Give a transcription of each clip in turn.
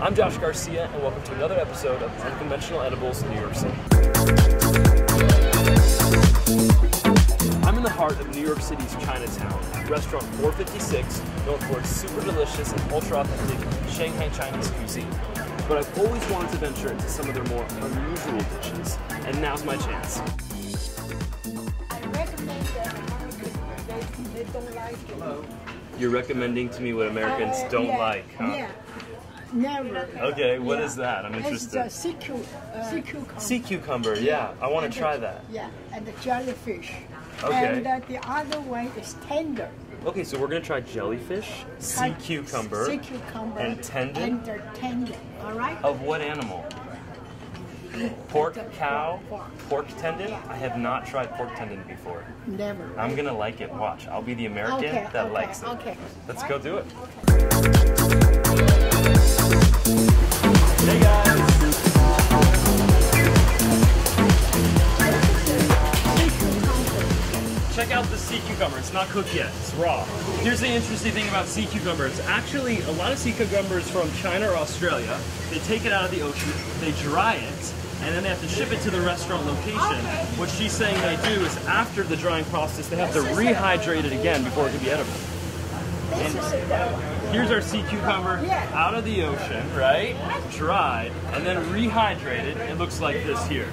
I'm Josh Garcia, and welcome to another episode of Unconventional Edibles in New York City. I'm in the heart of New York City's Chinatown, restaurant 456, known for its super delicious and ultra authentic Shanghai Chinese cuisine. But I've always wanted to venture into some of their more unusual dishes, and now's my chance. I recommend that Americans, they, they don't like it. You're recommending to me what Americans Uh, don't yeah, like, huh? Yeah, never. Okay, what What is is that? I'm It's interested. the sea, cu- sea cucumber. Sea cucumber, yeah. I want And to the- try that. Yeah, and the jellyfish. Okay. And uh, the other one is tender. Okay, so we're gonna try jellyfish, sea cucumber, Sea cucumber. and tendon? And the tendon, all right? of what animal? Pork, cow, pork. tendon? I have not tried pork tendon before. Never. I'm gonna like it. Watch, I'll be the American Okay, that okay, likes it. okay. Let's go do it. Hey guys! Check out the sea cucumber. It's not cooked yet. It's raw. Here's the interesting thing about sea cucumbers. Actually, a lot of sea cucumbers from China or Australia, they take it out of the ocean, they dry it, and then they have to ship it to the restaurant location. What she's saying they do is after the drying process, they have to rehydrate it again before it can be edible. This is a devil. Here's our sea cucumber out of the ocean, right? Dried, and then rehydrated. It looks like this here.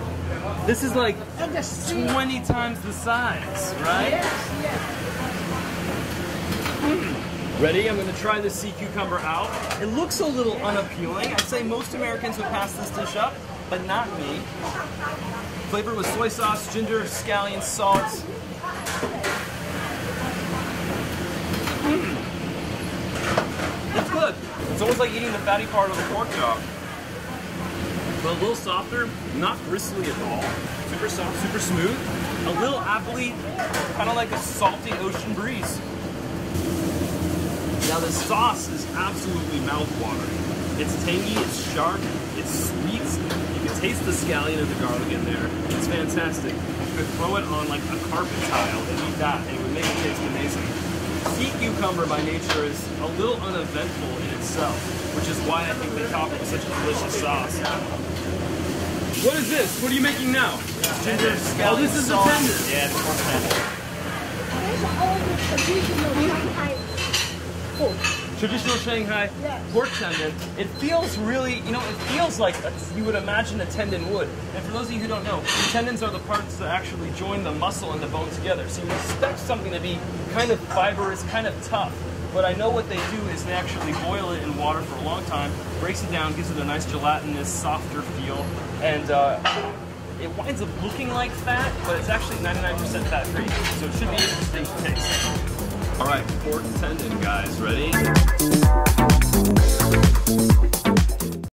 This is like And the sea. 20 times the size, right? Yes. Ready? I'm gonna try the sea cucumber out. It looks a little unappealing. I'd say most Americans would pass this dish up, but not me. Flavored with soy sauce, ginger, scallion, salt. Mm. It's good. It's almost like eating the fatty part of a pork chop. But a little softer, not bristly at all. Super soft, super smooth. A little appley, kind of like a salty ocean breeze. Now the sauce is absolutely mouth-watering. It's tangy, it's sharp, it's sweet. You can taste the scallion and the garlic in there. It's fantastic. You could throw it on like a carpet tile and eat that, and it would make it taste amazing. Sea cucumber by nature is a little uneventful in itself, which is why I think they top it with such a delicious sauce. What is this? What are you making now? Ginger, scallion, Oh, this is the sauce. tendon. Yeah, the pork tendon. These are all the traditional Shanghai food. Traditional Shanghai pork tendon. It feels really, you know, it feels like a, you would imagine a tendon would. And for those of you who don't know, the tendons are the parts that actually join the muscle and the bone together. So you expect something to be kind of fibrous, kind of tough. But I know what they do is they actually boil it in water for a long time, breaks it down, gives it a nice gelatinous, softer feel, and uh, it winds up looking like fat, but it's actually 99% fat free. So it should be interesting to taste. All right, pork tendon, guys. Ready?